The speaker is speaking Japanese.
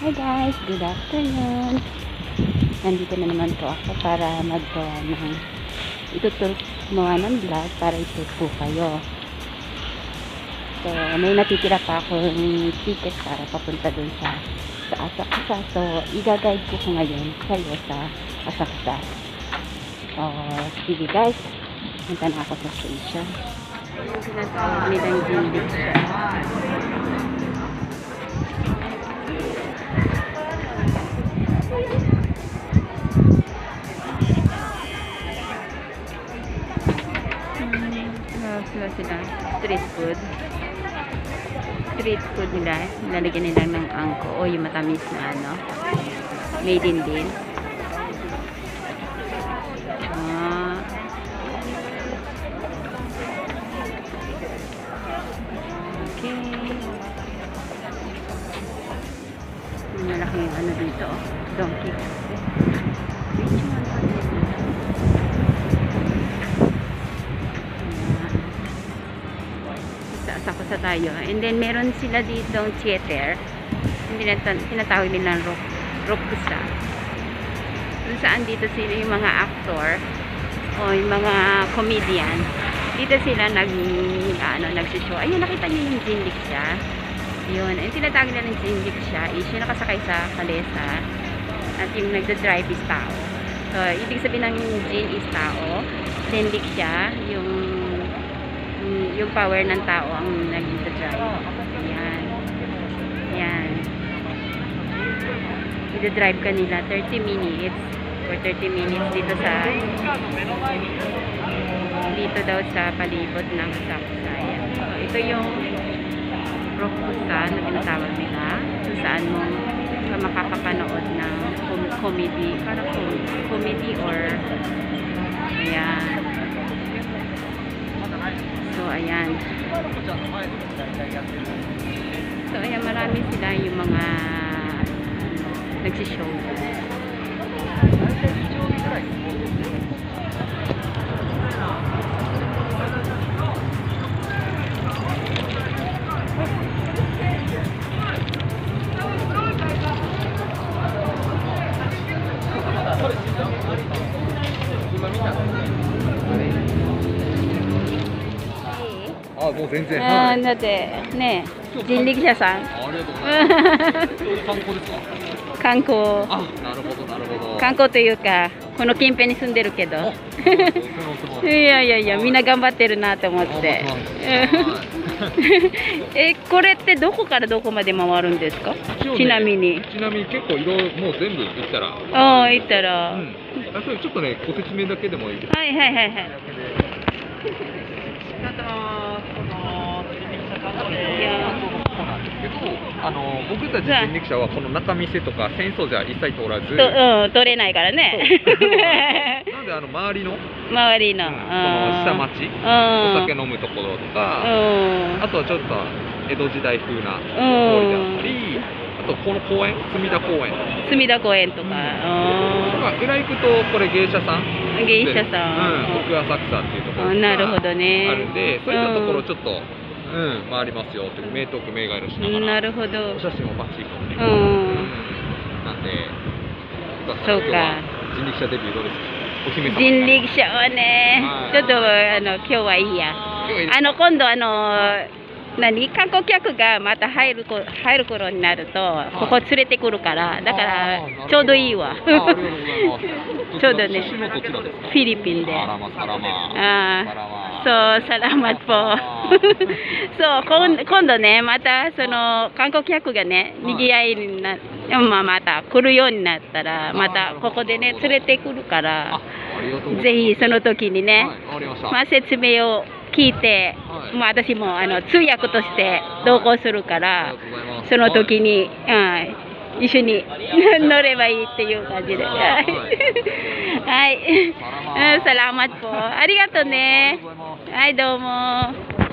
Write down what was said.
Hi guys, good afternoon. Nandito na naman po ako para magawa ng ituturo gumawa ng vlog para i-share po kayo. So, may natitira pa akong ticket para papunta dun sa sa Asaksa. So, i-guide ko ko ngayon kayo sa Asaksa. So, sige guys, punta na ako sa station. Yung tinatawag nilang Jindik siya. Ano sila sila? Street food. Street food nila. Lalagyan nila ng angko o yung matamis na ano. Made in din. Ah. Okay. Yung malaking ano dito. oh. Donkey. Sa sa tayo. And then meron sila dito theater. Hindi na tinatawag nilang rock rokusa. Kung saan dito sila yung mga actor o yung mga comedian. Dito sila nag ano nagsishow. Ayun nakita niyo yung Jinlik siya. Yun, yung tinatawag nila ng Jinlik siya is yung nakasakay sa kalesa at yung nagda-drive is tao. So, ibig sabihin ng Jin is tao. Jinlik siya, yung yung, power ng tao ang nag-drive. Yan. Yan. Ida-drive ka nila 30 minutes or 30 minutes dito sa dito daw sa palibot ng Sapsayan. So, ito yung Rokusa na tinatawag nila kung saan mo ka makakapanood ng com comedy, parang com comedy or ayan. Ayan. So, ayan, marami sila yung mga nagsishow. あ、もう全然。あはい。ーだってね人力車さんありがとうございます。観光ですか？観光あ、なるほど、なるほど。観光というかこの近辺に住んでるけど いやいやいやみんな頑張ってるなと思って えこれってどこからどこまで回るんですか？ねちなみにちなみに結構色もう全部行ったら。ああ行ったら、うん。あ、それちょっとね、ご説明だけでもいいですか。はいはいはいはいいやそうなんですけど、あの僕たち人力車はこの中店とか戦争じゃ一切通らず。とうん取れないからね。なのであの周りの、周りの、うん、その下町、うん。お酒飲むところとか、うん。あとはちょっと江戸時代風な通うんりであったり、あとこの公園、隅田公園。隅田公園とか、まあ裏行くとこれ芸者さん？うん、芸者さん、うん、奥浅草っていうところあなるほどね。あるんで、そういったところちょっと、うん、回りますよって名トーク名ガイドしながら。なるほど。お写真もバッチリ撮って。うん。うん。なんで、そうか。人力車デビューどうですか？人力車はねはい。ちょっとあの今日はいいや。あの今度あの何観光客がまた入るこ入る頃になるとここ連れてくるからだからちょうどいいわ。ちょうどね。フィリピンであ。そう、サラマッポ。そう、今今度ね、またその観光客がね、はいにぎわいにな、まあ、また来るようになったら、またここでね、連れてくるかあ、ら。ぜひその時にね。まあ、説明を聞いて、はいまあ、私もあの通訳として同行するかあら。その時に、うん、一緒に 乗ればいいっていう感じで。ははいサラマッポ。ありがとうね。はい、どうも。